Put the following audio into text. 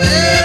Hey!